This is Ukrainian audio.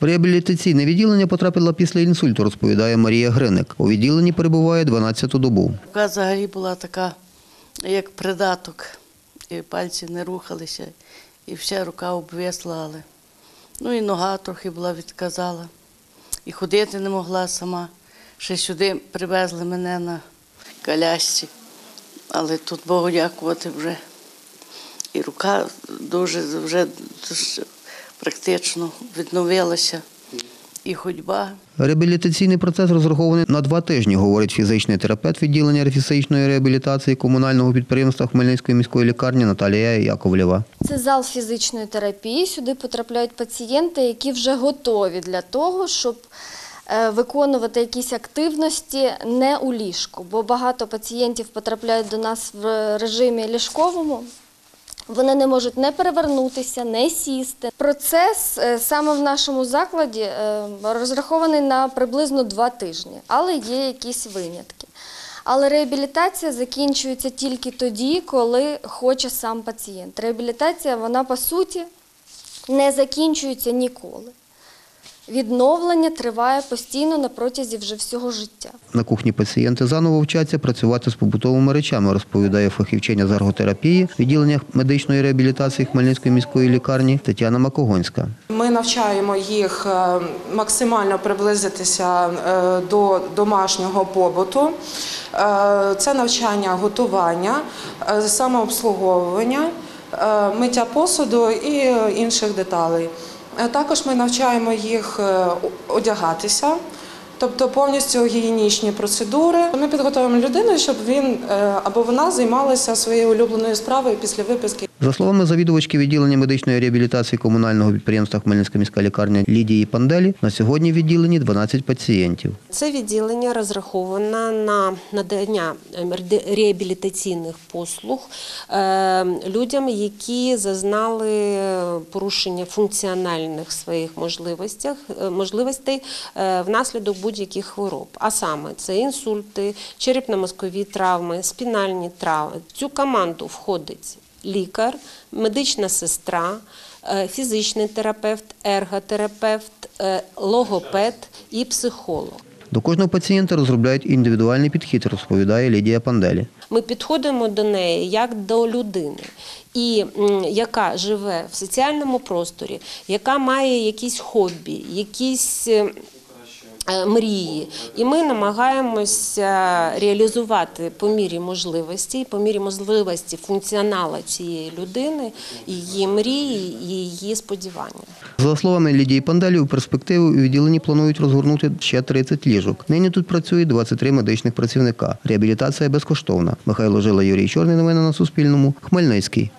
В реабілітаційне відділення потрапила після інсульту, розповідає Марія Гриник. У відділенні перебуває 12-ту добу. Рука взагалі була така, як придаток. І пальці не рухалися, і вся рука обвисла, але ну і нога трохи була відказала. І ходити не могла сама. Ще сюди привезли мене на колясці. Але тут Богу дякувати вже. І рука дуже вже практично відновилася. І ходьба. Реабілітаційний процес розрахований на два тижні, говорить фізичний терапевт відділення фізичної реабілітації комунального підприємства Хмельницької міської лікарні Наталія Яковлєва. Це зал фізичної терапії. Сюди потрапляють пацієнти, які вже готові для того, щоб е, виконувати якісь активності не у ліжку. Бо багато пацієнтів потрапляють до нас в режимі ліжковому. Вони не можуть не перевернутися, не сісти. Процес е, саме в нашому закладі е, розрахований на приблизно два тижні, але є якісь винятки. Але реабілітація закінчується тільки тоді, коли хоче сам пацієнт. Реабілітація, вона по суті не закінчується ніколи. Відновлення триває постійно на протязі вже всього життя. На кухні пацієнти заново вчаться працювати з побутовими речами, розповідає фахівчиня з арготерапії відділення медичної реабілітації Хмельницької міської лікарні Тетяна Макогонська. Ми навчаємо їх е, максимально приблизитися е, до домашнього побуту. Е, Це навчання готування, самообслуговування, миття посуду і інших деталей. Е, Також ми навчаємо їх е, одягатися. Тобто повністю гігієнічні процедури. Ми підготовимо людину, щоб він е, або вона займалася своєю улюбленою справою після виписки. За словами завідувачки відділення медичної реабілітації комунального підприємства Хмельницька міська лікарня Лідії Панделі, на сьогодні в відділенні 12 пацієнтів. Це відділення розраховане на надання реабілітаційних послуг е, людям, які зазнали порушення функціональних своїх можливостях, е, можливостей е, внаслідок будь-яких хвороб. А саме це інсульти, черепно-мозкові травми, спінальні травми. Цю команду входить лікар, медична сестра, е, фізичний терапевт, ерготерапевт, е, логопед і психолог. До кожного пацієнта розробляють індивідуальний підхід, розповідає Лідія Панделі. Ми підходимо до неї як до людини, і яка живе в соціальному просторі, яка має якісь хобі, якісь. Е, Мрії, і ми намагаємося реалізувати по мірі можливості, по мірі можливості функціонала цієї людини, її мрії, її сподівання. За словами Лідії Панделі, у перспективі у відділенні планують розгорнути ще 30 ліжок. Нині тут працює 23 медичних працівника. Реабілітація безкоштовна. Михайло Жила, Юрій Чорний. Новини на Суспільному. Хмельницький.